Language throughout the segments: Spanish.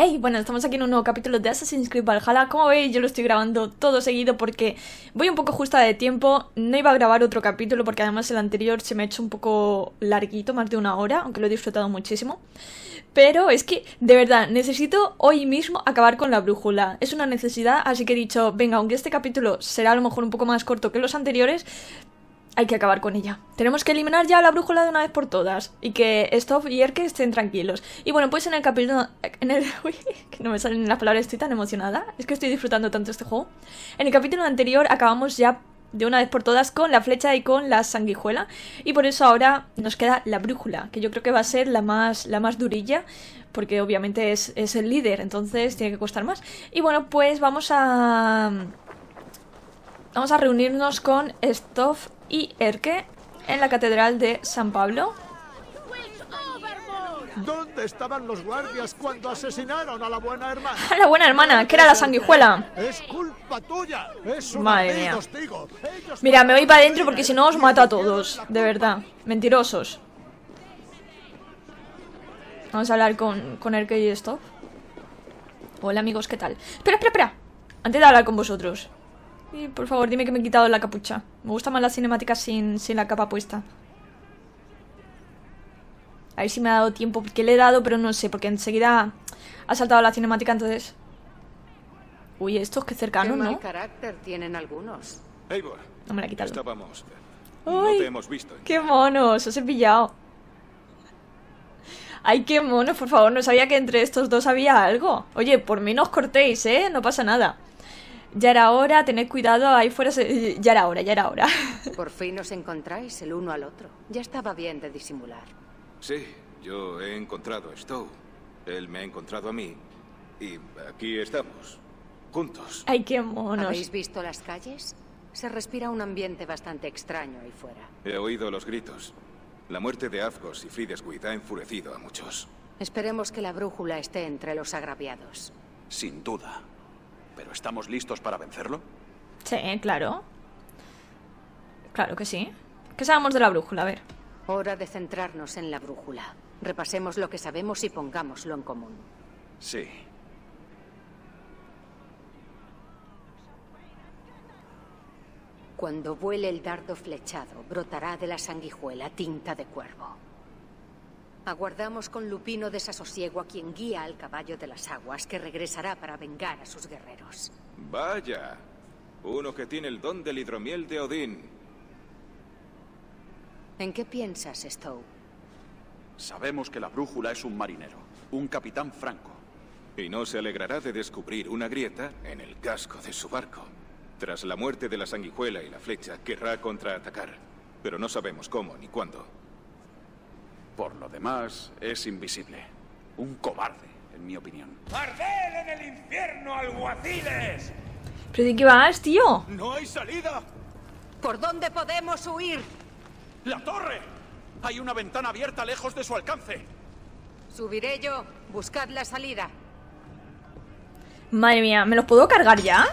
Hey, bueno, estamos aquí en un nuevo capítulo de Assassin's Creed Valhalla. Como veis, yo lo estoy grabando todo seguido porque voy un poco justa de tiempo. No iba a grabar otro capítulo porque además el anterior se me ha hecho un poco larguito, más de una hora, aunque lo he disfrutado muchísimo. Pero es que, de verdad, necesito hoy mismo acabar con la brújula. Es una necesidad, así que he dicho, venga, aunque este capítulo será a lo mejor un poco más corto que los anteriores, hay que acabar con ella. Tenemos que eliminar ya la brújula de una vez por todas. Y que Stoff y Erke estén tranquilos. Y bueno, pues en el capítulo... En el... Uy, que no me salen las palabras, estoy tan emocionada. Es que estoy disfrutando tanto este juego. En el capítulo anterior acabamos ya de una vez por todas con la flecha y con la sanguijuela. Y por eso ahora nos queda la brújula, que yo creo que va a ser la más, la más durilla. Porque obviamente es, es el líder, entonces tiene que costar más. Y bueno, pues vamos a... Vamos a reunirnos con Stoff y Erke en la Catedral de San Pablo. ¿Dónde estaban los guardias cuando asesinaron a la buena hermana? A la buena hermana, que era la sanguijuela. Es culpa tuya. Es un Madre mía. Mira, me voy para adentro porque si no os mato a todos. De verdad. Mentirosos. Vamos a hablar con, con Erke y Stoff. Hola amigos, ¿qué tal? Espera, espera, espera. Antes de hablar con vosotros. Y por favor, dime que me he quitado la capucha. Me gusta más la cinemática sin, sin la capa puesta. A ver si me ha dado tiempo, porque le he dado, pero no sé, porque enseguida ha saltado la cinemática, entonces... Uy, estos que Qué cercanos, ¿no? carácter tienen algunos. Eivor, No me la he quitado. estábamos. No Uy, te hemos visto. en ¡Qué monos! Os he pillado. Ay, qué monos, por favor. No sabía que entre estos dos había algo. Oye, por mí no os cortéis, ¿eh? No pasa nada. Ya era hora, tened cuidado, ahí fuera se- Ya era hora, ya era hora. Por fin os encontráis el uno al otro. Ya estaba bien de disimular. Sí, yo he encontrado a Stowe. Él me ha encontrado a mí. Y aquí estamos. Juntos. Ay, qué monos. ¿Habéis visto las calles? Se respira un ambiente bastante extraño ahí fuera. He oído los gritos. La muerte de Afgos y Fridescuid ha enfurecido a muchos. Esperemos que la brújula esté entre los agraviados. Sin duda. ¿Pero estamos listos para vencerlo? Sí, claro. Claro que sí. ¿Qué sabemos de la brújula? A ver. Hora de centrarnos en la brújula. Repasemos lo que sabemos y pongámoslo en común. Sí. Cuando vuele el dardo flechado, brotará de la sanguijuela tinta de cuervo. Aguardamos con lupino desasosiego a quien guía al caballo de las aguas, que regresará para vengar a sus guerreros. Vaya. Uno que tiene el don del hidromiel de Odín. ¿En qué piensas, Stowe? Sabemos que la brújula es un marinero, un capitán franco. Y no se alegrará de descubrir una grieta en el casco de su barco. Tras la muerte de la sanguijuela y la flecha, querrá contraatacar. Pero no sabemos cómo ni cuándo. Por lo demás, es invisible. Un cobarde, en mi opinión. ¡Arded en el infierno, alguaciles! ¿Pero de qué vas, tío? ¡No hay salida! ¿Por dónde podemos huir? ¡La torre! Hay una ventana abierta lejos de su alcance. Subiré yo. Buscad la salida. Madre mía, ¿me los puedo cargar ya?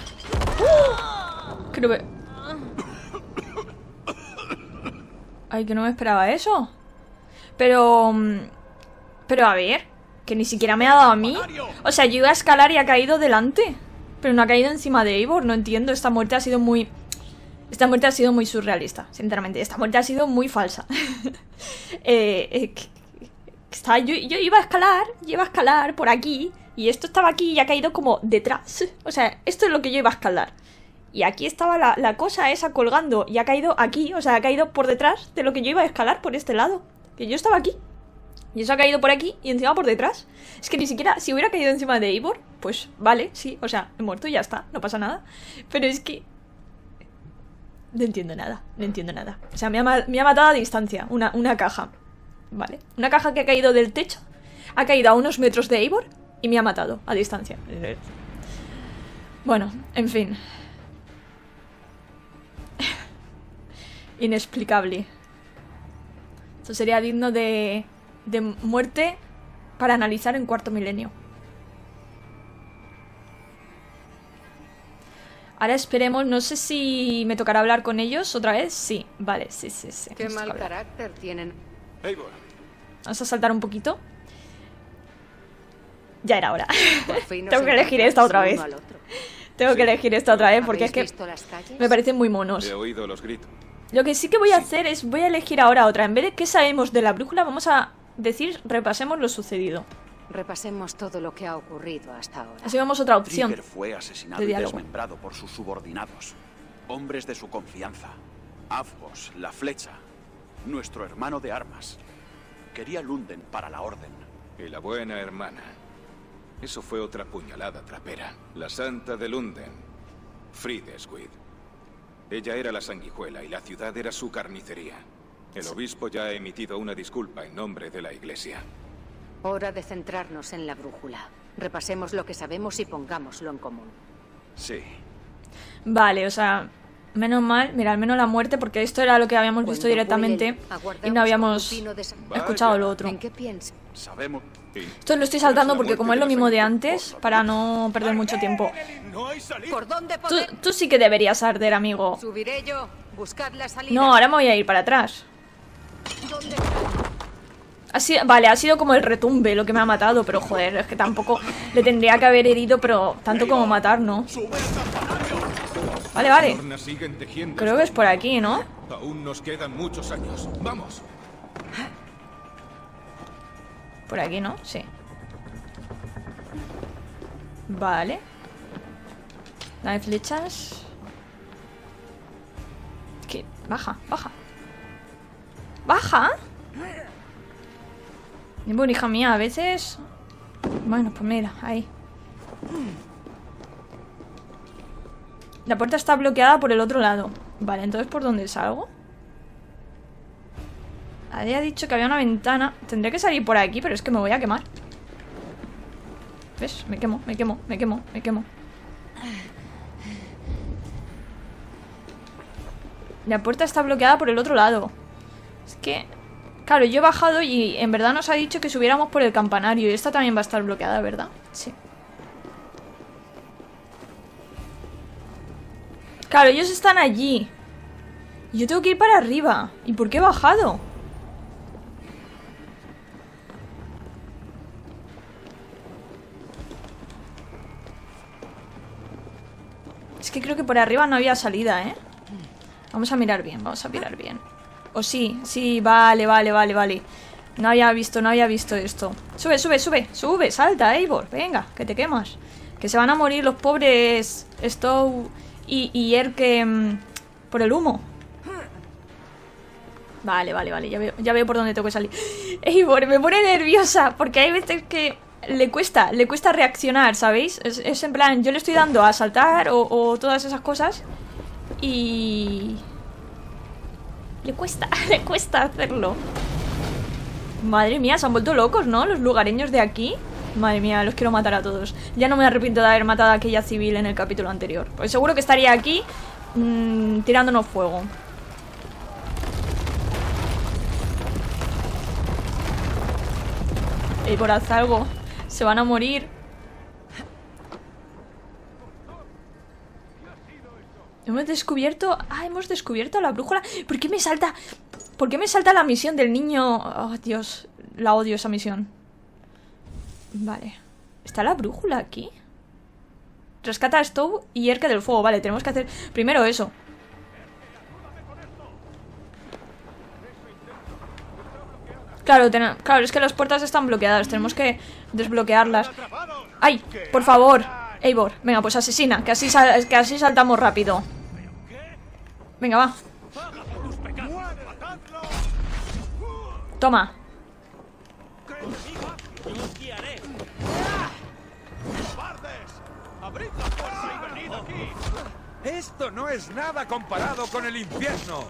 ¡Uh! Creo que... Ay, que no me esperaba eso. Pero... mm, Pero a ver, que ni siquiera me ha dado a mí. O sea, yo iba a escalar y ha caído delante. Pero no ha caído encima de Eivor, no entiendo. Esta muerte ha sido muy... Esta muerte ha sido muy surrealista, sinceramente. Esta muerte ha sido muy falsa. eh, eh, está- yo, yo iba a escalar, yo iba a escalar por aquí, y esto estaba aquí y ha caído como detrás. O sea, esto es lo que yo iba a escalar. Y aquí estaba la, la cosa esa colgando y ha caído aquí, o sea, ha caído por detrás de lo que yo iba a escalar por este lado. Que yo estaba aquí. Y eso ha caído por aquí y encima por detrás. Es que ni siquiera, si hubiera caído encima de Eivor, pues vale, sí, o sea, he muerto y ya está, no pasa nada. Pero es que... No entiendo nada, no entiendo nada. O sea, me ha, me ha matado a distancia, una, una caja. Vale. Una caja que ha caído del techo, ha caído a unos metros de Eivor y me ha matado a distancia. Bueno, en fin. Inexplicable. Esto sería digno de, de muerte para analizar en cuarto milenio. Ahora esperemos, no sé si me tocará hablar con ellos otra vez. Sí, vale, sí, sí, sí. Qué mal hablar. carácter tienen. Vamos a saltar un poquito. Ya era hora. Tengo que elegir esta otra vez. Tengo que elegir esta otra vez porque es ¿Habéis que me parecen muy monos. He oído los gritos. Lo que sí que voy a hacer es, voy a elegir ahora otra. En vez de qué sabemos de la brújula, vamos a decir, repasemos lo sucedido. Repasemos todo lo que ha ocurrido hasta ahora. Así vemos otra opción. Trigger fue asesinado de y diálogo. desmembrado por sus subordinados, hombres de su confianza. Avgos, la flecha, nuestro hermano de armas. Quería Lunden para la orden. Y la buena hermana. Eso fue otra puñalada trapera. La santa de Lunden. Fridesquid. Ella era la sanguijuela y la ciudad era su carnicería. El obispo ya ha emitido una disculpa en nombre de la iglesia. Hora de centrarnos en la brújula. Repasemos lo que sabemos y pongámoslo en común. Sí, Vale, o sea, menos mal, mira, al menos la muerte, porque esto era lo que habíamos visto directamente y no habíamos escuchado lo otro. ¿En qué piensa? sabemos. Esto lo estoy saltando porque como es lo mismo de antes, para no perder mucho tiempo. No hay salida. ¿Por dónde Tú, sí que deberías arder, amigo. Subiré yo. Buscad la salida. No, ahora me voy a ir para atrás. Vale, ha sido como el retumbe lo que me ha matado, pero joder, es que tampoco le tendría que haber herido, pero tanto como matar, ¿no? Vale, vale. Creo que es por aquí, ¿no? Aún nos quedan muchos años. ¡Vamos! Por aquí, ¿no? Sí. Vale. La de flechas. ¿Qué? Baja, baja. ¿Baja? Bueno, hija mía, a veces... Bueno, pues mira, ahí. La puerta está bloqueada por el otro lado. Vale, entonces ¿por dónde salgo? Había dicho que había una ventana. Tendré que salir por aquí, pero es que me voy a quemar. ¿Ves? Me quemo, me quemo, me quemo, me quemo. La puerta está bloqueada por el otro lado. Es que... Claro, yo he bajado y en verdad nos ha dicho que subiéramos por el campanario. Y esta también va a estar bloqueada, ¿verdad? Sí. Claro, ellos están allí. Yo tengo que ir para arriba. ¿Y por qué he bajado? Es que creo que por arriba no había salida, ¿eh? Vamos a mirar bien, vamos a mirar bien. O sí, sí, vale, vale, vale, vale. No había visto, no había visto esto. Sube, sube, sube, sube, salta, Eivor. Venga, que te quemas. Que se van a morir los pobres Stow y, y mm, por el humo. Vale, vale, vale, ya veo, ya veo por dónde tengo que salir. Eivor, me pone nerviosa porque hay veces que le cuesta, le cuesta reaccionar, ¿sabéis? Es, es en plan, yo le estoy dando a saltar o, todas esas cosas y... Le cuesta, le cuesta hacerlo. Madre mía, se han vuelto locos, ¿no? Los lugareños de aquí. Madre mía, los quiero matar a todos. Ya no me arrepiento de haber matado a aquella civil en el capítulo anterior. Pues seguro que estaría aquí mm, tirándonos fuego. Y por algo. Se van a morir. Hemos descubierto... Ah, hemos descubierto la brújula. ¿Por qué me salta... ¿Por qué me salta la misión del niño? Oh, Dios. La odio esa misión. Vale. ¿Está la brújula aquí? Rescata a Stowe y Erke del fuego. Vale, tenemos que hacer primero eso. Claro, claro, es que las puertas están bloqueadas. Tenemos que desbloquearlas. ¡Ay! Por favor. Eivor, venga, pues asesina. Que así, que así saltamos rápido. Venga, va. Toma. Esto no es nada comparado con el infierno.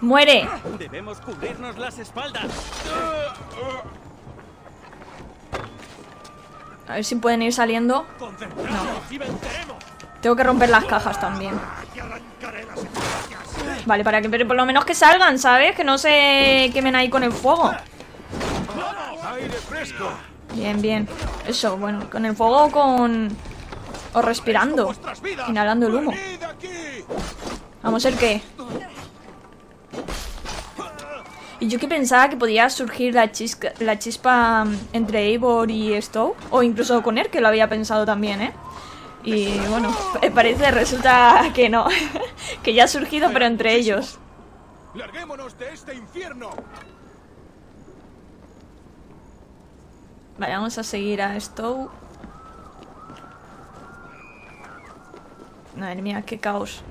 Muere. Debemos cubrirnos las espaldas. A ver si pueden ir saliendo. Tengo que romper las cajas también. Vale, para que pero por lo menos que salgan, ¿sabes? Que no se quemen ahí con el fuego. Bien, bien. Eso, bueno, con el fuego o con... O respirando. Inhalando el humo. Vamos a ver qué. Y yo que pensaba que podía surgir la, chisca- la chispa mm, entre Eivor y Stowe, o incluso con él, que lo había pensado también, ¿eh? Y bueno, pa- parece, resulta que no, que ya ha surgido, pero entre ellos. ¡Larguémonos de este infierno! Vale, vamos a seguir a Stowe. Madre mía, qué caos.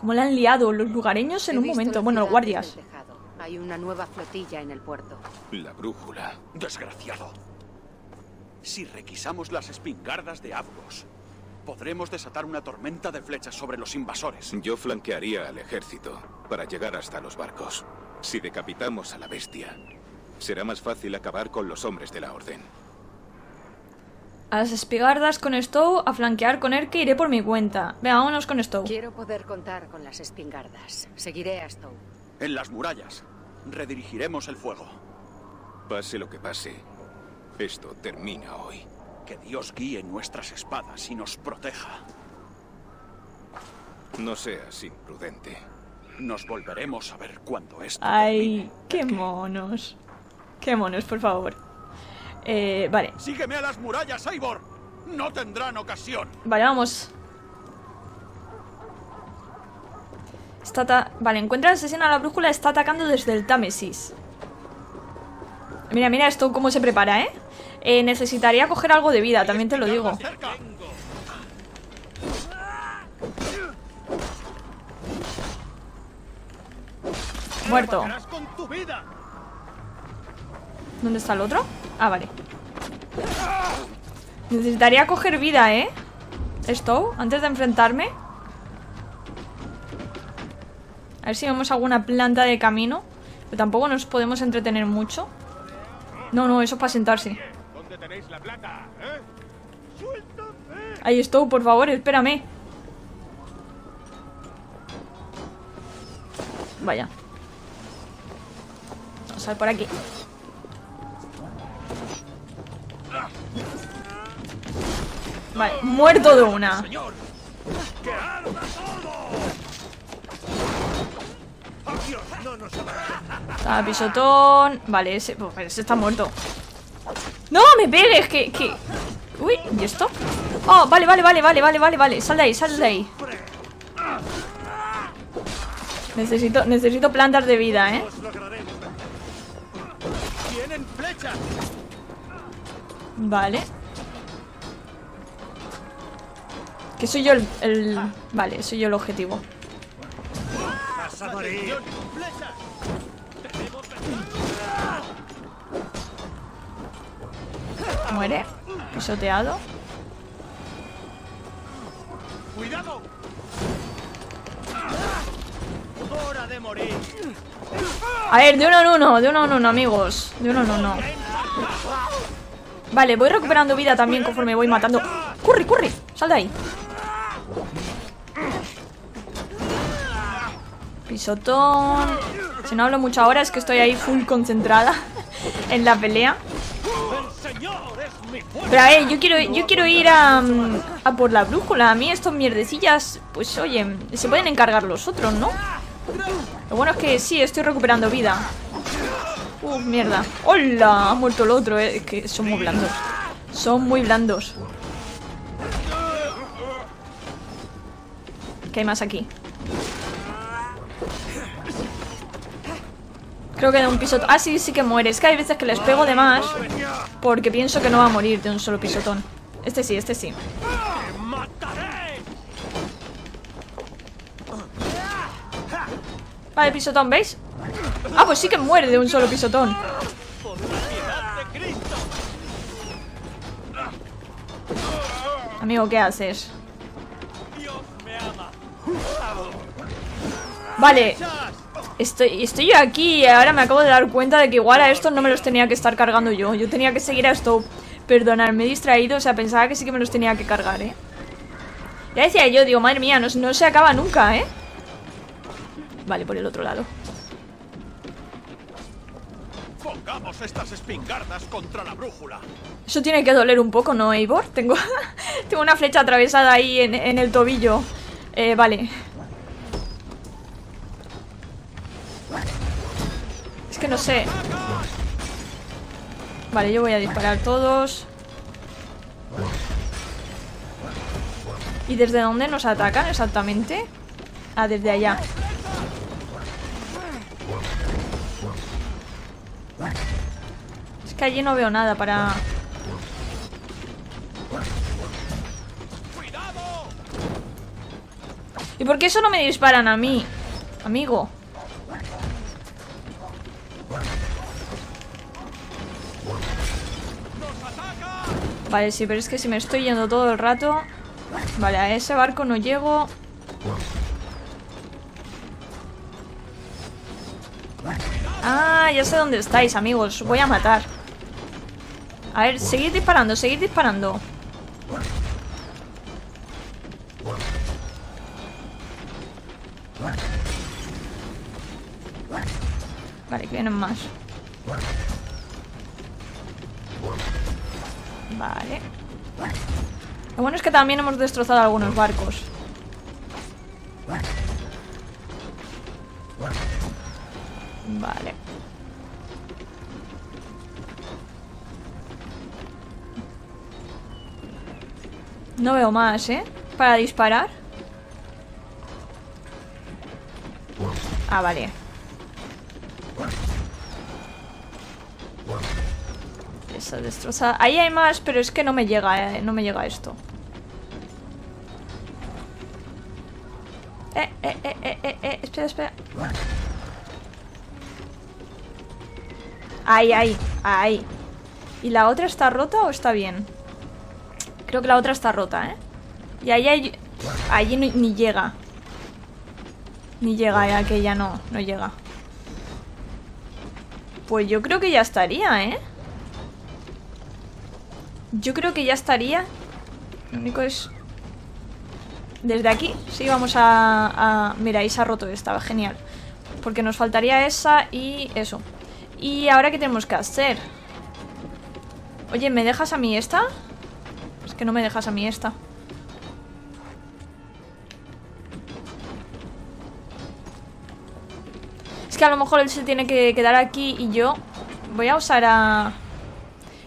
Como la han liado los lugareños en He un momento. Bueno, los guardias. Hay una nueva flotilla en el puerto. La brújula. Desgraciado. Si requisamos las espingardas de Avgos, podremos desatar una tormenta de flechas sobre los invasores. Yo flanquearía al ejército para llegar hasta los barcos. Si decapitamos a la bestia, será más fácil acabar con los hombres de la Orden. A las espigardas con Stowe, a flanquear con que iré por mi cuenta. Venga, vámonos con Stowe. Quiero poder contar con las espingardas. Seguiré a Stowe. En las murallas, redirigiremos el fuego. Pase lo que pase, esto termina hoy. Que Dios guíe nuestras espadas y nos proteja. No seas imprudente. Nos volveremos a ver cuando esto Ay, termine. qué monos. Qué monos, por favor. Eh, vale, ¡Sígueme a las murallas, Eivor! ¡No tendrán ocasión! vale, vamos. Está vale, encuentra al asesino a la brújula, está atacando desde el Támesis. Mira, mira esto cómo se prepara, ¿eh? Eh, necesitaría coger algo de vida, también te lo digo. Muerto. ¿Dónde está el otro? Ah, vale. Necesitaría coger vida, ¿eh? Esto, antes de enfrentarme. A ver si vemos alguna planta de camino. Pero tampoco nos podemos entretener mucho. No, no, eso es para sentarse. ¿Eh? Ahí estoy, por favor, espérame. Vaya. Vamos a ver por aquí. Vale, muerto de una. ¡Que arda todo! ¡Dios, no nos Está pisotón. Vale, ese, pues, ese está muerto. ¡No, me pegues! Que. Uy, ¿y esto? Oh, vale, vale, vale, vale, vale, vale, vale. Sal de ahí, sal de ahí. Necesito, necesito plantas de vida, ¿eh? Vale. Que soy yo el, el- Vale, soy yo el objetivo. Muere. Pisoteado. ¡Cuidado! ¡Hora de morir! A ver, de uno en uno, de uno en uno, amigos. De uno en uno. Vale, voy recuperando vida también conforme voy matando. ¡Corre, corre! ¡Sal de ahí! Pisotón. Si no hablo mucho ahora es que estoy ahí full concentrada en la pelea. Pero a ver, yo quiero, yo quiero ir a, por la brújula. A mí estos mierdecillas, pues oye, se pueden encargar los otros, ¿no? Lo bueno es que sí, estoy recuperando vida. Uh, mierda. ¡Hola! Ha muerto el otro, eh. Es que son muy blandos. Son muy blandos. ¿Qué hay más aquí? Creo que de un pisotón. Ah, sí, sí que muere. Es que hay veces que les pego de más porque pienso que no va a morir de un solo pisotón. Este sí, este sí. Vale, pisotón, ¿veis? Ah, pues sí que muere de un solo pisotón. Amigo, ¿qué haces? Vale. Estoy, estoy yo aquí y ahora me acabo de dar cuenta de que igual a estos no me los tenía que estar cargando yo. Yo tenía que seguir a esto. Perdonad, me he distraído. O sea, pensaba que sí que me los tenía que cargar, ¿eh? Ya decía yo, digo, madre mía, no, no se acaba nunca, ¿eh? Vale, por el otro lado. Pongamos estas espingardas contra la brújula. Eso tiene que doler un poco, ¿no, Eivor? Tengo, tengo una flecha atravesada ahí en, en el tobillo. Eh, vale. Es que no sé. Vale, yo voy a disparar todos. ¿Y desde dónde nos atacan exactamente? Ah, desde allá. Es que allí no veo nada para... ¿Y por qué eso no me disparan a mí? Amigo. Vale, sí, pero es que si me estoy yendo todo el rato... Vale, a ese barco no llego. Ah, ya sé dónde estáis, amigos. Os voy a matar. A ver, seguid disparando, seguid disparando. Vale, que vienen más. Vale. Lo bueno es que también hemos destrozado algunos barcos. Vale. No veo más, ¿eh? Para disparar. Ah, vale. Esa destrozada. Ahí hay más, pero es que no me llega, eh. No me llega esto. Eh, eh, eh, eh, eh, eh. Espera, espera. Ahí, ahí, ahí. ¿Y la otra está rota o está bien? Creo que la otra está rota, ¿eh? Y ahí hay... Allí ni llega. Ni llega, ya que ya no, no llega. Pues yo creo que ya estaría, ¿eh? Yo creo que ya estaría. Lo único es... Desde aquí, sí, vamos a... a... Mira, ahí se ha roto esta, genial. Porque nos faltaría esa y eso. ¿Y ahora qué tenemos que hacer? Oye, ¿me dejas a mí esta? Es que no me dejas a mí esta. Es que a lo mejor él se tiene que quedar aquí y yo voy a usar a...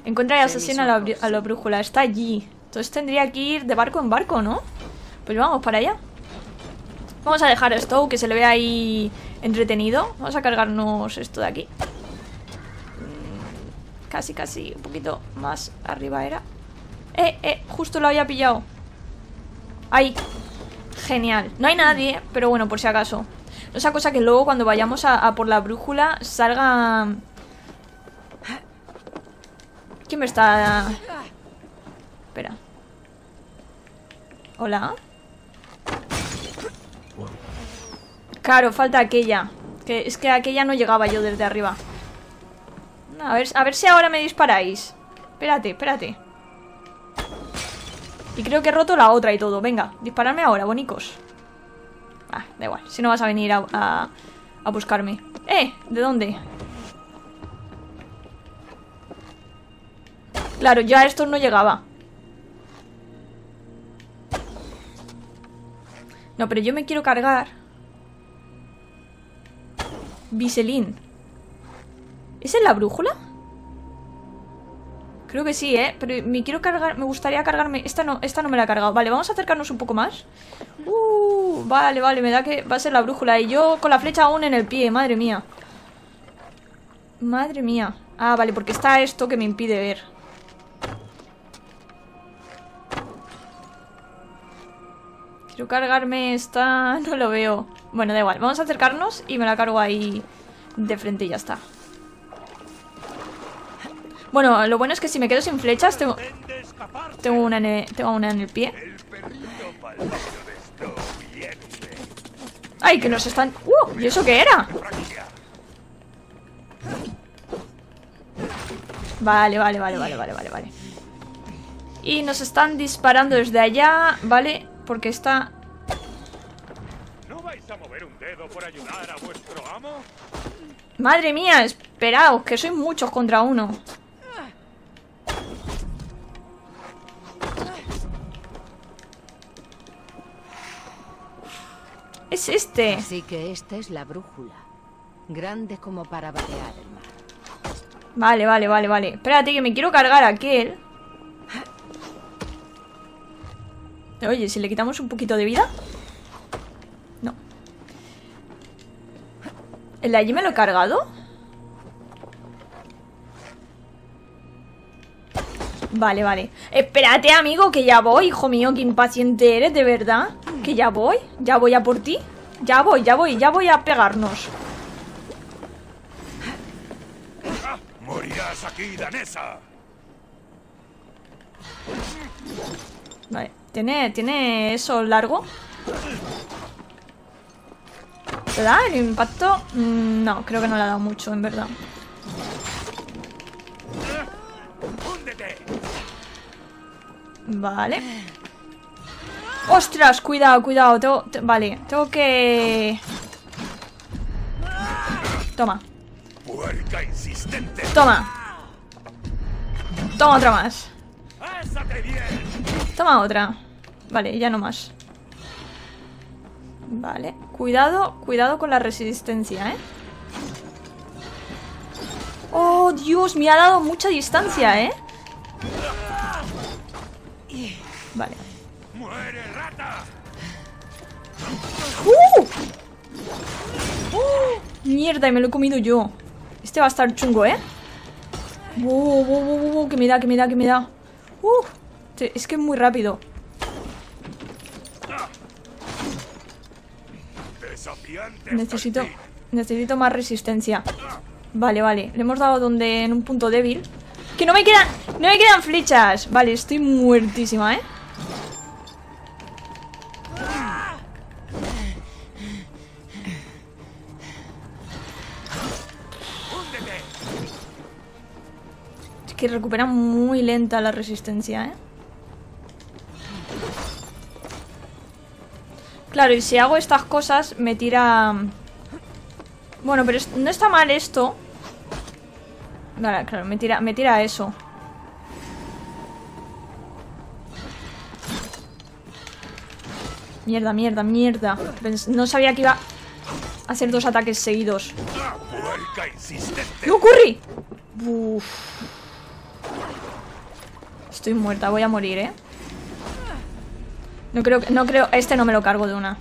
Encuentra y asesina a la, brí- a la brújula. Está allí. Entonces tendría que ir de barco en barco, ¿no? Pues vamos para allá. Vamos a dejar esto, que se le vea ahí entretenido. Vamos a cargarnos esto de aquí. Mm, Casi, casi. Un poquito más arriba era. Eh, eh, justo lo había pillado. Ahí. Genial. No hay nadie, pero bueno, por si acaso. No sea cosa que luego cuando vayamos a, a por la brújula salga... ¿Quién me está...? Espera. Hola. Claro, falta aquella. Que es que aquella no llegaba yo desde arriba. A ver, a ver si ahora me disparáis. Espérate, espérate. Y creo que he roto la otra y todo. Venga, disparadme ahora, bonicos. Ah, da igual. Si no vas a venir a, a, a buscarme. ¡Eh! ¿De dónde? Claro, yo a no llegaba. No, pero yo me quiero cargar. Biselin. ¿Es en la brújula? Creo que sí, ¿eh? Pero me quiero cargar... Me gustaría cargarme... Esta no, esta no me la he cargado. Vale, vamos a acercarnos un poco más. Uh, vale, vale. Me da que va a ser la brújula. Y yo con la flecha aún en el pie. Madre mía. Madre mía. Ah, vale, porque está esto que me impide ver. Quiero cargarme esta... No lo veo. Bueno, da igual. Vamos a acercarnos y me la cargo ahí de frente y ya está. Bueno, lo bueno es que si me quedo sin flechas tengo, tengo, una, en el, tengo una en el pie. ¡Ay, que nos están... ¡Uh! ¿Y eso qué era? Vale, vale, vale, vale, vale, vale, vale. Y nos están disparando desde allá, ¿vale? Porque está... ¿No vais a mover un dedo por ayudar a vuestro amo? Madre mía, esperaos, que sois muchos contra uno. Es este. Así que esta es la brújula. grande como para vadear el mar. Vale, vale, vale, vale. Espérate, que me quiero cargar a aquel. Oye, si le quitamos un poquito de vida. No. ¿El de allí me lo he cargado? Vale, vale. Espérate, amigo, que ya voy. Hijo mío, qué impaciente eres, de verdad. Que ya voy. Ya voy a por ti. Ya voy, ya voy, ya voy a pegarnos. Morirás aquí, danesa. Vale. ¿Tiene, ¿Tiene eso largo? ¿Le da el impacto? Mm, No, creo que no le ha dado mucho, en verdad. Vale. ¡Ostras! Cuidado, cuidado. Vale, tengo que... Toma, toma. Toma otra más. Toma otra. Vale, ya no más. Vale. Cuidado, cuidado con la resistencia, ¿eh? Oh, Dios, me ha dado mucha distancia, ¿eh? Vale. ¡Muere, rata! ¡Uh! ¡Uh! Mierda, y me lo he comido yo. Este va a estar chungo, ¿eh? ¡Uh, uh, uh, uh! que me da, que me da, que me da! ¡Uh! Te- Es que es muy rápido. Necesito, necesito más resistencia. Vale, vale. Le hemos dado donde en un punto débil. Que no me quedan, no me quedan flechas. Vale, estoy muertísima, ¿eh? Es que recupera muy lenta la resistencia, ¿eh? Claro, y si hago estas cosas me tira... Bueno, pero no está mal esto. Vale, claro, me tira, me tira eso. Mierda, mierda, mierda. No sabía que iba a hacer dos ataques seguidos. ¿Qué ocurre? Estoy muerta, voy a morir, ¿eh? No creo. No creo... Este no me lo cargo de una.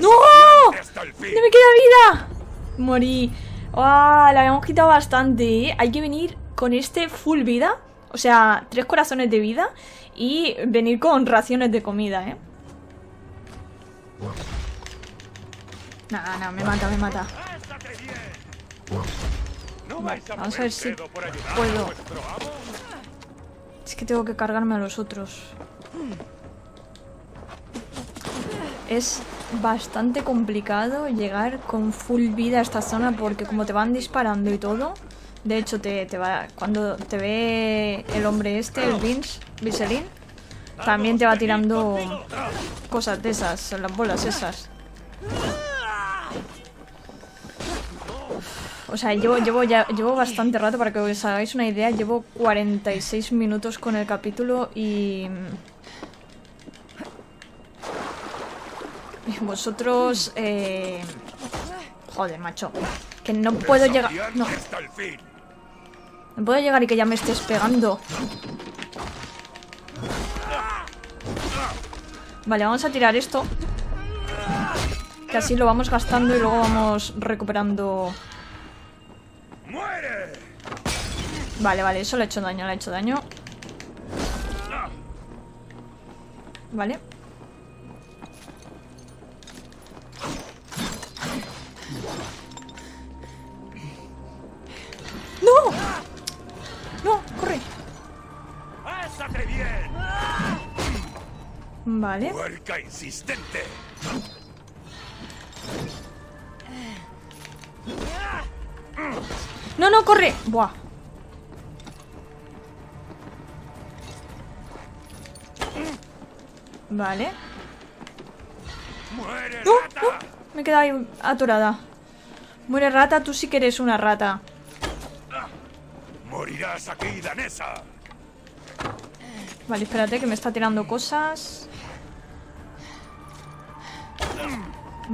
¡No! ¡No me queda vida! Morí. ¡Ah! Le habíamos quitado bastante, ¿eh? Hay que venir con este full vida. O sea, tres corazones de vida. Y venir con raciones de comida, ¿eh? Nada, no, me mata, me mata. ¡Pásate bien! ¿No vais a vamos a ver si puedo. Es que tengo que cargarme a los otros. Es bastante complicado llegar con full vida a esta zona porque como te van disparando y todo, de hecho te, te va cuando te ve el hombre este, el Vince, Viselin, también te va tirando cosas de esas, las bolas esas. O sea, llevo, llevo, ya, llevo bastante rato para que os hagáis una idea. Llevo 46 minutos con el capítulo y... Vosotros... Eh... Joder, macho. Que no puedo llegar... No! No puedo llegar y que ya me estés pegando. Vale, vamos a tirar esto. Que así lo vamos gastando y luego vamos recuperando... Vale, vale, eso le ha hecho daño, le ha hecho daño. Vale. Vale. ¡Puerca insistente! ¡No, no! ¡Corre! ¡Buah! Vale. ¡Muere, rata! ¡No! Me he quedado ahí atorada. Muere rata, tú sí que eres una rata. Morirás aquí, danesa. Vale, espérate que me está tirando cosas.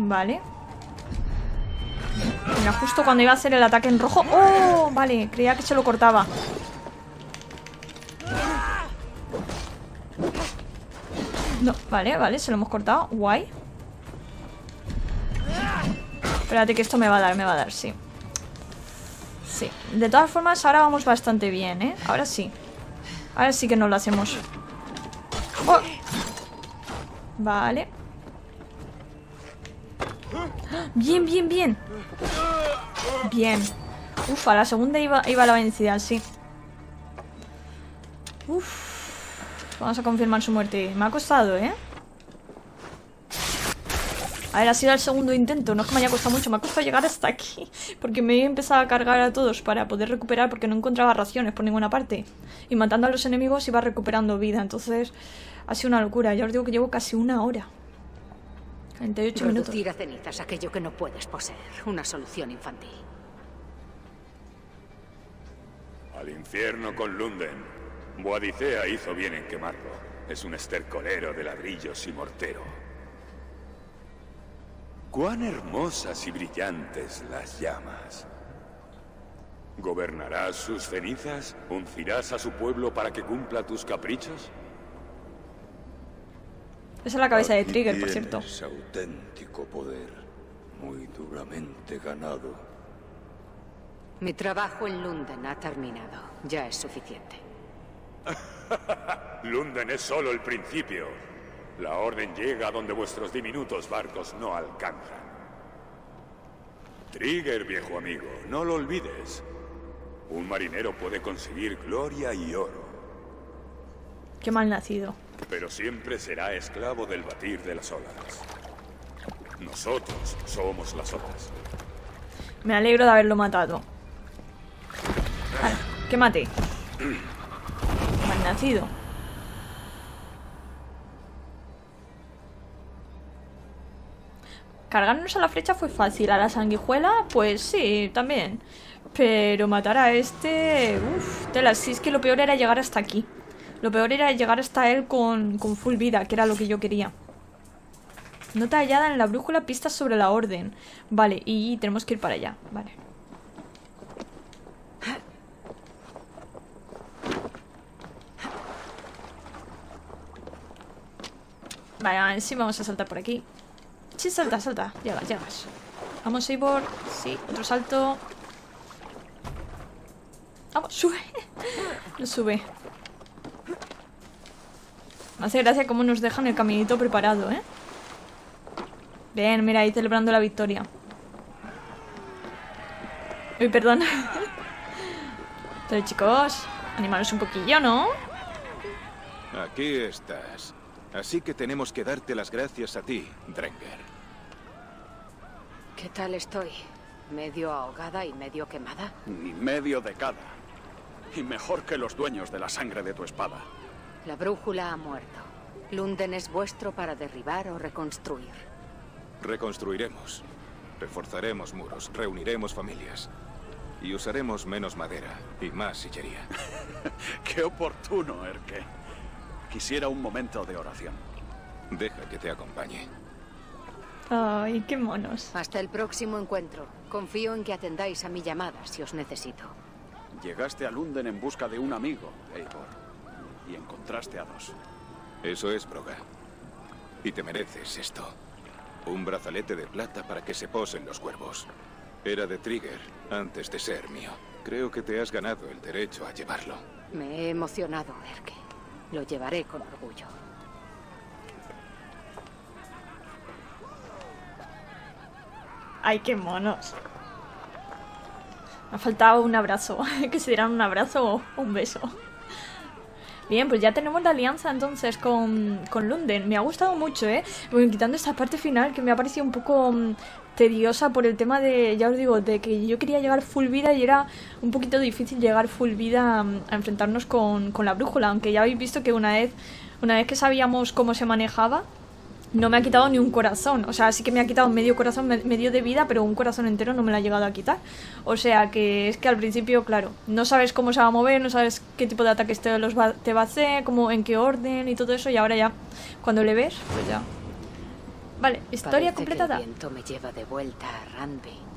Vale. Mira, justo cuando iba a hacer el ataque en rojo. ¡Oh! Vale, creía que se lo cortaba. No, vale, vale, se lo hemos cortado. Guay. Espérate que esto me va a dar, me va a dar, sí. Sí. De todas formas, ahora vamos bastante bien, ¿eh? Ahora sí. Ahora sí que nos lo hacemos. Oh. Vale. Bien, bien, bien. Bien. Uf, a la segunda iba, iba la vencida, sí. Uf. Vamos a confirmar su muerte. Me ha costado, ¿eh? A ver, ha sido el segundo intento. No es que me haya costado mucho. Me ha costado llegar hasta aquí. Porque me he empezado a cargar a todos para poder recuperar porque no encontraba raciones por ninguna parte. Y matando a los enemigos iba recuperando vida. Entonces ha sido una locura. Ya os digo que llevo casi una hora. 48 minutos. Reducir a cenizas aquello que no puedes poseer. Una solución infantil. Al infierno con Lunden. Boadicea hizo bien en quemarlo. Es un estercolero de ladrillos y mortero. Cuán hermosas y brillantes las llamas. ¿Gobernarás sus cenizas? ¿Uncirás a su pueblo para que cumpla tus caprichos? Esa es la cabeza de Trigger, por cierto. auténtico poder, muy duramente ganado. Mi trabajo en Lunden ha terminado. Ya es suficiente. Lunden es solo el principio. La orden llega donde vuestros diminutos barcos no alcanzan. Trigger, viejo amigo, no lo olvides. Un marinero puede conseguir gloria y oro, Qué mal nacido. Pero siempre será esclavo del batir de las olas. Nosotros somos las olas. Me alegro de haberlo matado. Que mate. Mal nacido. Cargarnos a la flecha fue fácil. A la sanguijuela, pues sí, también. Pero matar a este... Uf, tela. Si es que lo peor era llegar hasta aquí. Lo peor era llegar hasta él con, con full vida, que era lo que yo quería. Nota hallada en la brújula, pistas sobre la orden. Vale, y tenemos que ir para allá. Vale. Vale, sí, vamos a saltar por aquí. Sí, salta, salta. Llegas, llegas. Vamos, Eivor. Sí, otro salto. Vamos, sube. No sube. Me hace gracia cómo nos dejan el caminito preparado, ¿eh? Bien, mira, ahí celebrando la victoria. Uy, perdón. Pero chicos, animaros un poquillo, ¿no? Aquí estás. Así que tenemos que darte las gracias a ti, Drenger. ¿Qué tal estoy? ¿Medio ahogada y medio quemada? Ni medio de cada. Y mejor que los dueños de la sangre de tu espada. La brújula ha muerto. Lunden es vuestro para derribar o reconstruir. Reconstruiremos. Reforzaremos muros, reuniremos familias. Y usaremos menos madera y más sillería. Qué oportuno, Erke. Quisiera un momento de oración. Deja que te acompañe. Ay, qué monos. Hasta el próximo encuentro. Confío en que atendáis a mi llamada si os necesito. Llegaste a Lunden en busca de un amigo, Eivor. Y encontraste a dos. Eso es, Broga. Y te mereces esto. Un brazalete de plata para que se posen los cuervos. Era de Trigger antes de ser mío. Creo que te has ganado el derecho a llevarlo. Me he emocionado, Erke. Lo llevaré con orgullo. Ay, qué monos. Me ha faltado un abrazo. que se dieran un abrazo o un beso. Bien, pues ya tenemos la alianza entonces con, con Lunden. Me ha gustado mucho, ¿eh? Bueno, quitando esta parte final que me ha parecido un poco mm, tediosa por el tema de, ya os digo, de que yo quería llegar full vida y era un poquito difícil llegar full vida mm, a enfrentarnos con, con la brújula. Aunque ya habéis visto que una vez, una vez que sabíamos cómo se manejaba, no me ha quitado ni un corazón. O sea, sí que me ha quitado medio corazón, medio de vida, pero un corazón entero no me lo ha llegado a quitar. O sea, que es que al principio, claro, no sabes cómo se va a mover, no sabes qué tipo de ataques te, los va, te va a hacer, cómo, en qué orden y todo eso. Y ahora ya, cuando le ves, pues ya. Vale, historia completada. Que el viento me lleva de vuelta a Ranby.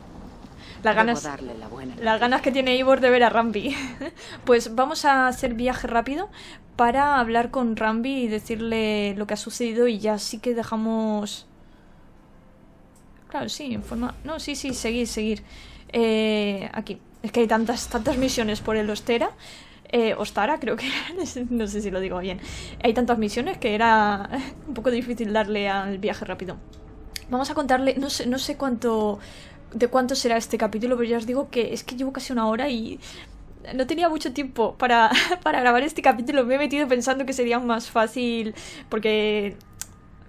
Las ganas, darle la buena las ganas que tiene Ivor de ver a Rambi. pues vamos a hacer viaje rápido para hablar con Rambi y decirle lo que ha sucedido y ya sí que dejamos... Claro, sí, en forma... No, sí, sí, seguir, seguir. Eh, aquí. Es que hay tantas, tantas misiones por el Ostera. Eh, Ostara, creo que no sé si lo digo bien. Hay tantas misiones que era un poco difícil darle al viaje rápido. Vamos a contarle, no sé, no sé cuánto de cuánto será este capítulo, pero ya os digo que es que llevo casi una hora y no tenía mucho tiempo para, para grabar este capítulo. Me he metido pensando que sería más fácil porque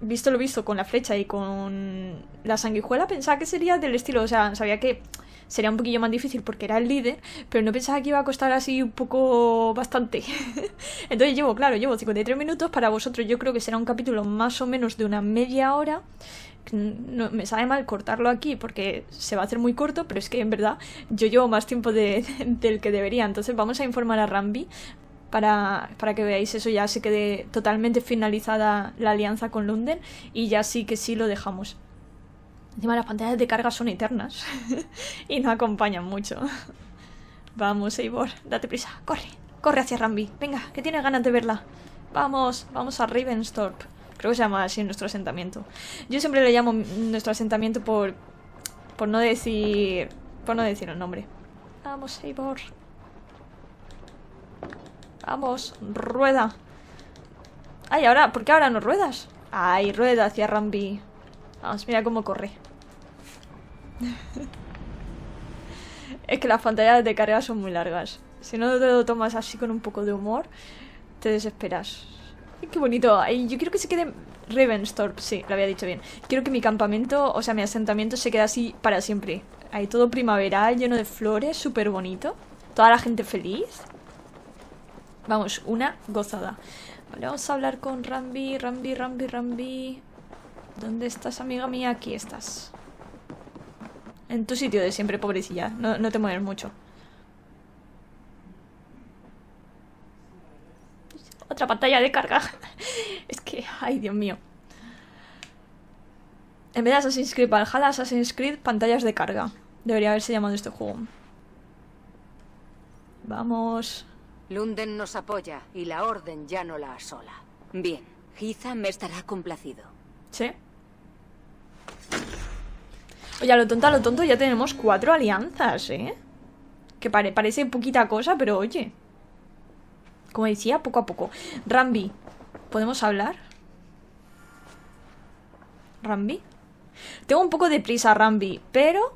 visto lo visto con la flecha y con la sanguijuela pensaba que sería del estilo, o sea, sabía que sería un poquillo más difícil porque era el líder, pero no pensaba que iba a costar así un poco bastante. Entonces llevo, claro, llevo 53 minutos para vosotros. Yo creo que será un capítulo más o menos de una media hora no, me sabe mal cortarlo aquí porque se va a hacer muy corto, pero es que en verdad yo llevo más tiempo de, del que debería. Entonces vamos a informar a Rambi para, para, que veáis eso. Ya se quede totalmente finalizada la alianza con London y ya sí que sí lo dejamos. Encima las pantallas de carga son eternas y no acompañan mucho. Vamos, Eivor, date prisa, corre, corre hacia Rambi. Venga, que tienes ganas de verla. Vamos, vamos a Ravenstorp. Creo que se llama así nuestro asentamiento. Yo siempre le llamo nuestro asentamiento por. por no decir. por no decir el nombre. Vamos, Eivor. Vamos, rueda. Ay, ahora, ¿por qué ahora no ruedas? Ay, rueda hacia Rambi. Vamos, mira cómo corre. es que las pantallas de carga son muy largas. Si no te lo tomas así con un poco de humor, te desesperas. Qué bonito. Yo quiero que se quede Ravenstorp, sí, lo había dicho bien. Quiero que mi campamento, o sea, mi asentamiento se quede así para siempre. Ahí todo primaveral, lleno de flores, súper bonito. Toda la gente feliz. Vamos, una gozada. Vale, vamos a hablar con Rambi, Rambi, Rambi, Rambi. ¿Dónde estás, amiga mía? Aquí estás. En tu sitio de siempre, pobrecilla. No, no te mueves mucho. Otra pantalla de carga. es que, ay, Dios mío. En vez de Assassin's Creed Valhalla, Assassin's Creed pantallas de carga. Debería haberse llamado este juego. Vamos. Lunden nos apoya y la orden ya no la asola. Bien, Giza me estará complacido. ¿Sí? Oye, a lo tonto, a lo tonto ya tenemos cuatro alianzas, ¿eh? Que parece poquita cosa, pero oye. Como decía, poco a poco. Rambi, ¿podemos hablar? ¿Rambi? Tengo un poco de prisa, Rambi, pero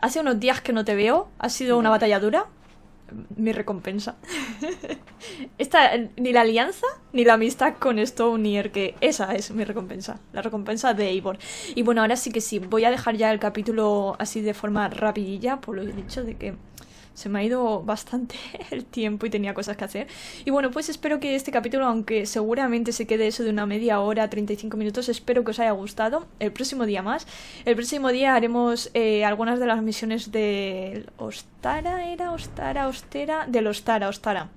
hace unos días que no te veo. Ha sido una batalla dura. Mi recompensa. Esta, ni la alianza ni la amistad con Stonier, que esa es mi recompensa. La recompensa de Eivor. Y bueno, ahora sí que sí. Voy a dejar ya el capítulo así de forma rapidilla, por lo he dicho de que se me ha ido bastante el tiempo y tenía cosas que hacer. Y bueno, pues espero que este capítulo, aunque seguramente se quede eso de una media hora, 35 minutos, espero que os haya gustado. El próximo día más. El próximo día haremos eh, algunas de las misiones del Ostara, ¿era? Ostara, Ostera, del Ostara, Ostara.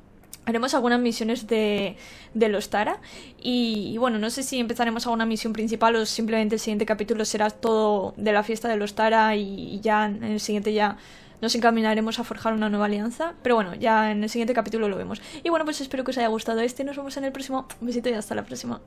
Haremos algunas misiones de, de los Tara. Y, bueno, no sé si empezaremos alguna misión principal o simplemente el siguiente capítulo será todo de la fiesta de los Tara y ya en el siguiente ya nos encaminaremos a forjar una nueva alianza. Pero bueno, ya en el siguiente capítulo lo vemos. Y bueno, pues espero que os haya gustado este. Nos vemos en el próximo. Un besito y hasta la próxima.